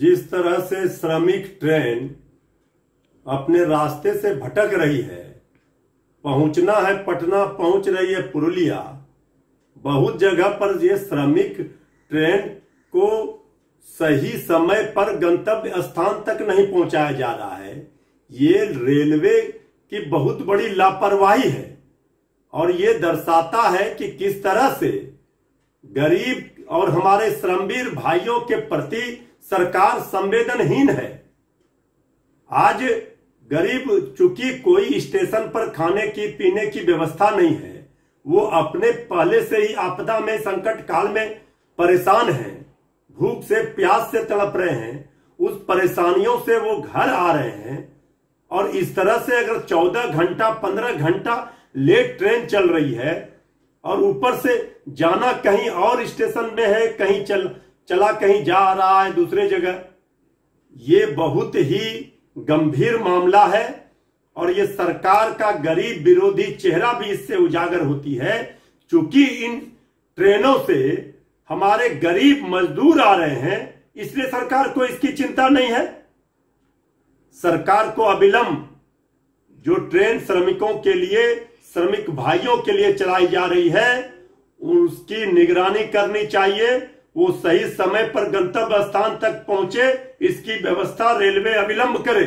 जिस तरह से श्रमिक ट्रेन अपने रास्ते से भटक रही है, पहुँचना है, पटना पहुँच रही है पुरुलिया, बहुत जगह पर ये श्रमिक ट्रेन को सही समय पर गंतव्य स्थान तक नहीं पहुँचाया जा रहा है। ये रेलवे की बहुत बड़ी लापरवाही है और ये दर्शाता है कि किस तरह से गरीब और हमारे श्रमवीर भाइयों के प्रति सरकार संवेदनहीन है। आज गरीब चूँकि कोई स्टेशन पर खाने की, पीने की व्यवस्था नहीं है, वो अपने पहले से ही आपदा में, संकट काल में परेशान हैं। भूख से प्यास से तड़प रहे हैं। उस परेशानियों से वो घर आ रहे हैं। और इस तरह से अगर चौदह घंटा, पंद्रह घंटा लेट ट्रेन चल रही है, और ऊपर से जाना कहीं और स्टेशन में है, कहीं चल चला कहीं जा रहा है दूसरे जगह। ये बहुत ही गंभीर मामला है और ये सरकार का गरीब विरोधी चेहरा भी इससे उजागर होती है। चूँकि इन ट्रेनों से हमारे गरीब मजदूर आ रहे हैं, इसलिए सरकार को इसकी चिंता नहीं है। सरकार को अविलंब जो ट्रेन श्रमिकों के लिए, श्रमिक भाइयों के लिए चलाई जा रही है, उसकी निगरानी करनी चाहिए। वो सही समय पर गंतव्य स्थान तक पहुँचे इसकी व्यवस्था रेलवे अविलंब करे।